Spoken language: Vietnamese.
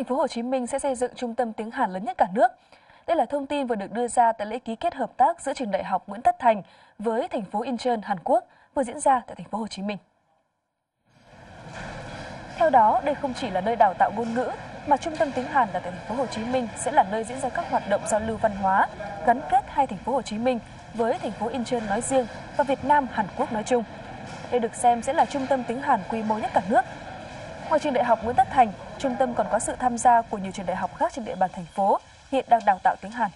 thành phố Hồ Chí Minh sẽ xây dựng trung tâm tiếng Hàn lớn nhất cả nước. Đây là thông tin vừa được đưa ra tại lễ ký kết hợp tác giữa trường đại học Nguyễn Tất Thành với thành phố Incheon, Hàn Quốc vừa diễn ra tại thành phố Hồ Chí Minh. Theo đó, đây không chỉ là nơi đào tạo ngôn ngữ mà trung tâm tiếng Hàn tại thành phố Hồ Chí Minh sẽ là nơi diễn ra các hoạt động giao lưu văn hóa, gắn kết hai thành phố Hồ Chí Minh với thành phố Incheon nói riêng và Việt Nam Hàn Quốc nói chung. Đây được xem sẽ là trung tâm tiếng Hàn quy mô nhất cả nước. Ngoài trường đại học Nguyễn Tất Thành, trung tâm còn có sự tham gia của nhiều trường đại học khác trên địa bàn thành phố hiện đang đào tạo tiếng Hàn.